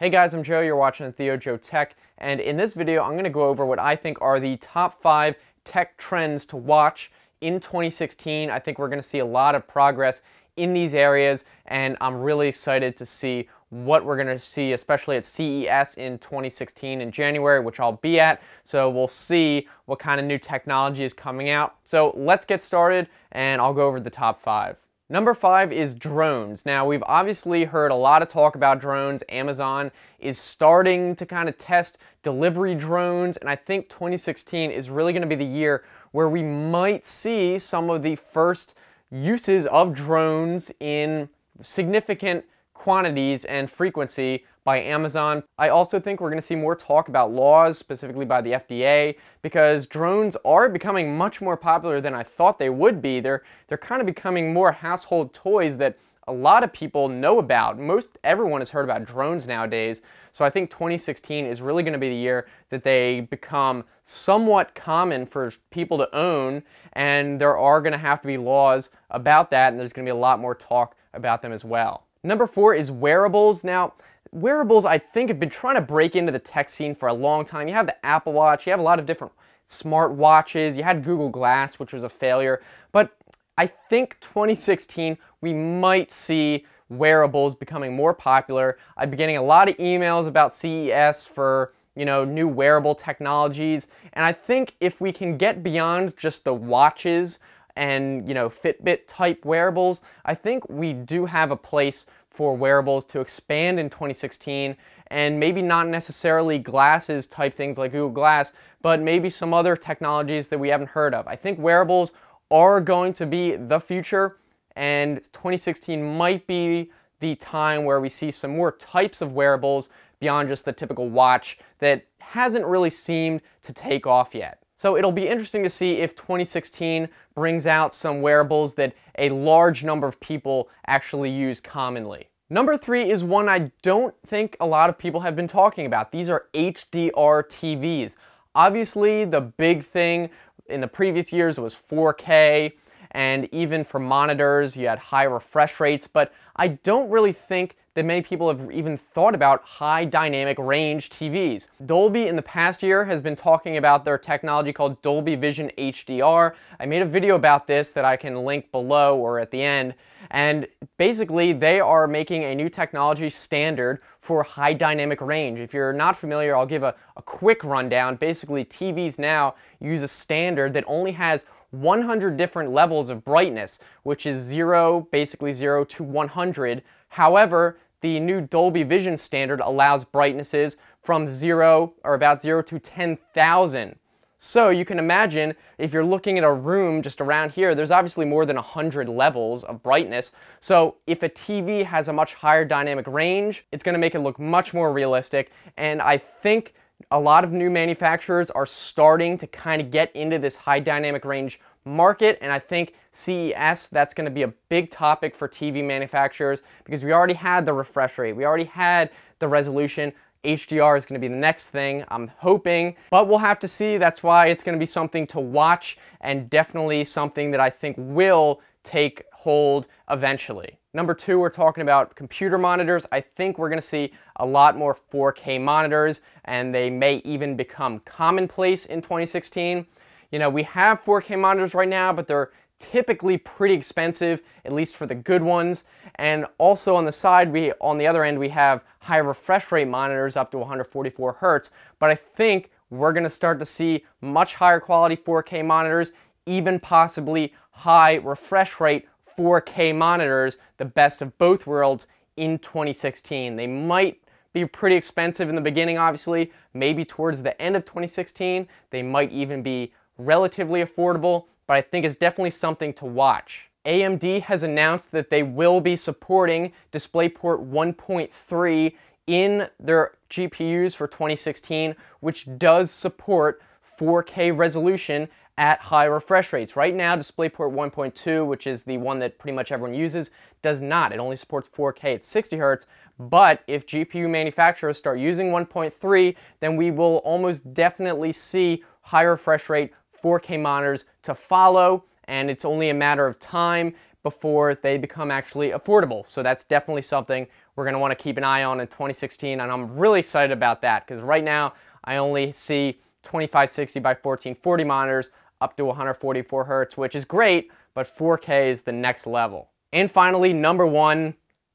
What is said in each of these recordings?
Hey guys, I'm Joe, you're watching ThioJoe Tech, and in this video I'm going to go over what I think are the top 5 tech trends to watch in 2016. I think we're going to see a lot of progress in these areas, and I'm really excited to see what we're going to see, especially at CES in 2016 in January, which I'll be at. So we'll see what kind of new technology is coming out. So let's get started, and I'll go over the top 5. Number five is drones. Now, we've obviously heard a lot of talk about drones. Amazon is starting to kind of test delivery drones, and I think 2016 is really going to be the year where we might see some of the first uses of drones in significant quantities and frequency by Amazon. I also think we're going to see more talk about laws, specifically by the FDA, because drones are becoming much more popular than I thought they would be. They're, they're kind of becoming more household toys that a lot of people know about. Most everyone has heard about drones nowadays. So I think 2016 is really going to be the year that they become somewhat common for people to own, and there are going to have to be laws about that, and there's going to be a lot more talk about them as well. Number four is wearables. Now, wearables, I think, have been trying to break into the tech scene for a long time. You have the Apple Watch, you have a lot of different smart watches, you had Google Glass, which was a failure, but I think 2016 we might see wearables becoming more popular. I've been getting a lot of emails about CES for you know, new wearable technologies. And I think if we can get beyond just the watches and, you know, Fitbit type wearables, I think we do have a place for wearables to expand in 2016 and maybe not necessarily glasses type things like Google Glass, but maybe some other technologies that we haven't heard of. I think wearables are going to be the future and 2016 might be the time where we see some more types of wearables beyond just the typical watch that hasn't really seemed to take off yet. So it'll be interesting to see if 2016 brings out some wearables that a large number of people actually use commonly. Number three is one I don't think a lot of people have been talking about. These are HDR TVs. Obviously, the big thing in the previous years was 4K, and even for monitors, you had high refresh rates, but I don't really think that many people have even thought about high dynamic range TVs. Dolby in the past year has been talking about their technology called Dolby Vision HDR. I made a video about this that I can link below or at the end. And basically, they are making a new technology standard for high dynamic range. If you're not familiar, I'll give a, a quick rundown. Basically, TVs now use a standard that only has 100 different levels of brightness, which is 0, basically 0 to 100 However, the new Dolby Vision standard allows brightnesses from 0 or about 0 to 10,000. So you can imagine if you're looking at a room just around here, there's obviously more than 100 levels of brightness. So if a TV has a much higher dynamic range, it's going to make it look much more realistic. And I think a lot of new manufacturers are starting to kind of get into this high dynamic range market and I think CES that's going to be a big topic for TV manufacturers because we already had the refresh rate, we already had the resolution. HDR is going to be the next thing, I'm hoping, but we'll have to see. That's why it's going to be something to watch and definitely something that I think will take hold eventually. Number two, we're talking about computer monitors. I think we're going to see a lot more 4K monitors, and they may even become commonplace in 2016. You know, we have 4K monitors right now, but they're typically pretty expensive, at least for the good ones. And also on the side, we on the other end, we have high refresh rate monitors up to 144 hertz. But I think we're going to start to see much higher quality 4K monitors, even possibly high refresh rate 4K monitors, the best of both worlds in 2016. They might be pretty expensive in the beginning, obviously. Maybe towards the end of 2016, they might even be relatively affordable, but I think it's definitely something to watch. AMD has announced that they will be supporting DisplayPort 1.3 in their GPUs for 2016, which does support 4K resolution at high refresh rates. Right now, DisplayPort 1.2, which is the one that pretty much everyone uses, does not. It only supports 4K at 60 Hz, but if GPU manufacturers start using 1.3, then we will almost definitely see higher refresh rate 4K monitors to follow, and it's only a matter of time before they become actually affordable. So that's definitely something we're going to want to keep an eye on in 2016, and I'm really excited about that because right now I only see 2560 by 1440 monitors up to 144 hertz, which is great, but 4K is the next level. And finally, number one,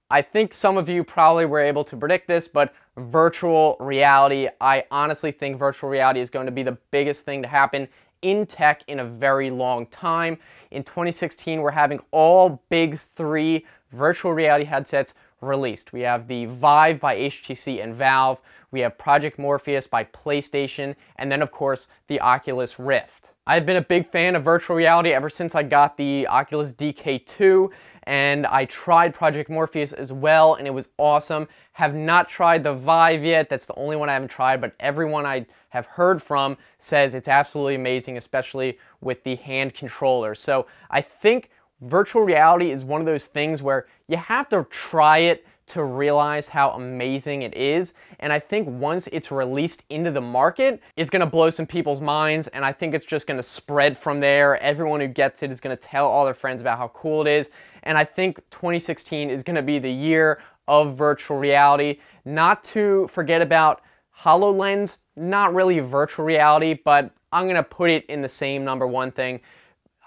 I think some of you probably were able to predict this, but virtual reality. I honestly think virtual reality is going to be the biggest thing to happen in tech in a very long time. In 2016, we're having all big three virtual reality headsets released. We have the Vive by HTC and Valve, we have Project Morpheus by PlayStation, and then of course the Oculus Rift. I've been a big fan of virtual reality ever since I got the Oculus DK2 and I tried Project Morpheus as well and it was awesome. Have not tried the Vive yet, that's the only one I haven't tried, but everyone I have heard from says it's absolutely amazing, especially with the hand controller. So I think virtual reality is one of those things where you have to try it to realize how amazing it is. And I think once it's released into the market, it's gonna blow some people's minds and I think it's just gonna spread from there. Everyone who gets it is gonna tell all their friends about how cool it is. And I think 2016 is gonna be the year of virtual reality. Not to forget about HoloLens, not really virtual reality, but I'm gonna put it in the same number one thing.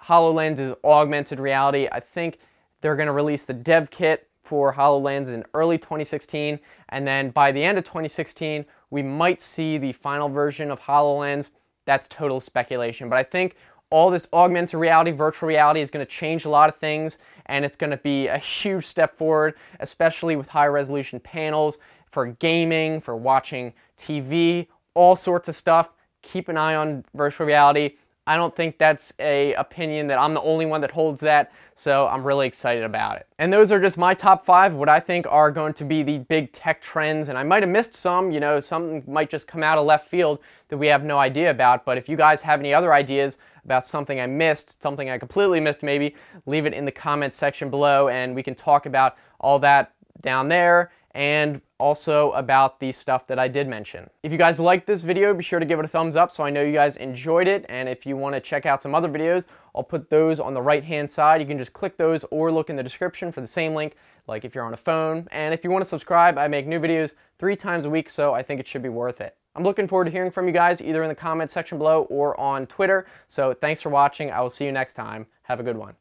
HoloLens is augmented reality. I think they're gonna release the dev kit for HoloLens in early 2016, and then by the end of 2016, we might see the final version of HoloLens. That's total speculation, but I think all this augmented reality, virtual reality is going to change a lot of things, and it's going to be a huge step forward, especially with high resolution panels for gaming, for watching TV, all sorts of stuff. Keep an eye on virtual reality. I don't think that's a opinion that I'm the only one that holds that, so I'm really excited about it. And those are just my top five, what I think are going to be the big tech trends, and I might have missed some, you know, some might just come out of left field that we have no idea about, but if you guys have any other ideas about something I missed, something I completely missed maybe, leave it in the comments section below and we can talk about all that down there and also about the stuff that I did mention. If you guys liked this video, be sure to give it a thumbs up so I know you guys enjoyed it. And if you want to check out some other videos, I'll put those on the right hand side. You can just click those or look in the description for the same link, like if you're on a phone. And if you want to subscribe, I make new videos three times a week, so I think it should be worth it. I'm looking forward to hearing from you guys either in the comments section below or on Twitter. So thanks for watching. I will see you next time. Have a good one.